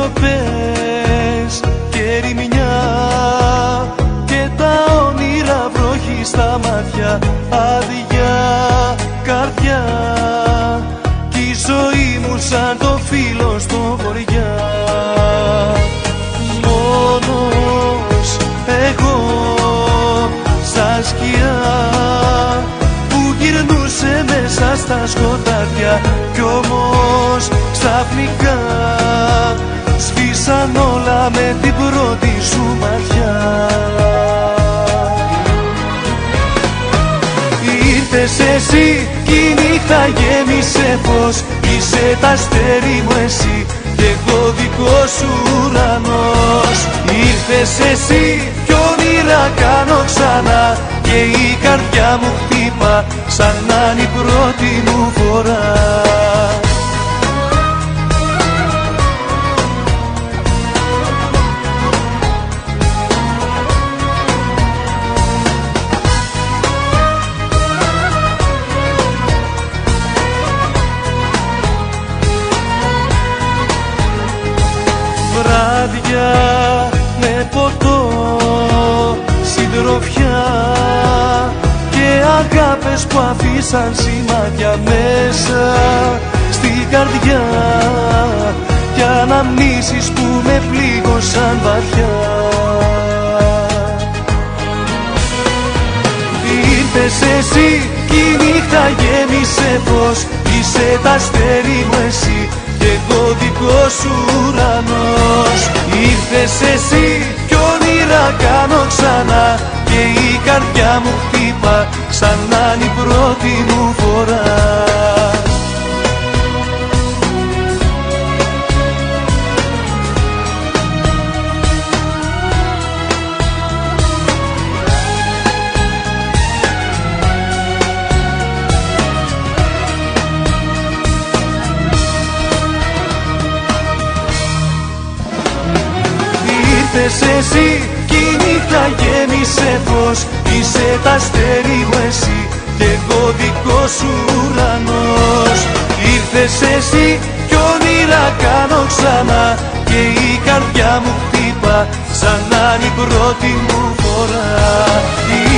σιωπές και και τα όνειρα βροχή στα μάτια άδεια καρδιά. Κι η ζωή μου σαν το φίλο στο χωριά. Μόνος εγώ σαν σκιά που γυρνούσε μέσα στα σκοτάδια κι όμως ξαφνικά σβήσαν όλα με την πρώτη σου ματιά. Ήρθες εσύ κι η νύχτα γέμισε φως. Είσαι τα αστέρι μου εσύ κι εγώ δικό σου ουρανός. Ήρθες εσύ κι όνειρα κάνω ξανά Και η καρδιά μου χτύπα σαν να είναι η πρώτη μου φορά βράδια με ποτό συντροφιά και αγάπες που αφήσαν σημάδια μέσα στην καρδιά. Και αναμνήσεις που με πλήγωσαν βαθιά. Ήρθες εσύ κι η νύχτα γέμισε φως Είσαι τα αστέρι μου εσύ κι εγώ δικό σου ουρανός. Ήρθες εσύ κι όνειρα κάνω ξανά. Και η καρδιά μου χτύπα σαν να είναι η πρώτη μου Ήρθες εσύ κι η νύχτα γέμισε φως Είσαι τα αστέρι μου εσύ κι εγώ δικό σου ουρανός. Ήρθες εσύ κι όνειρα κάνω ξανά Και η καρδιά μου χτύπα σαν να είναι η πρώτη μου φορά.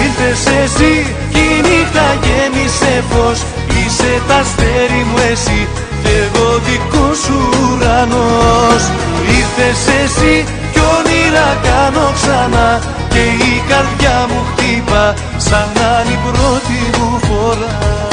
Ήρθες εσύ κι η νύχτα γέμισε φως Είσαι τα αστέρι μου εσύ κι εγώ δικό σου ουρανός. Ήρθες εσύ όνειρα κάνω ξανά και η καρδιά μου χτύπα σαν να είναι η πρώτη μου φορά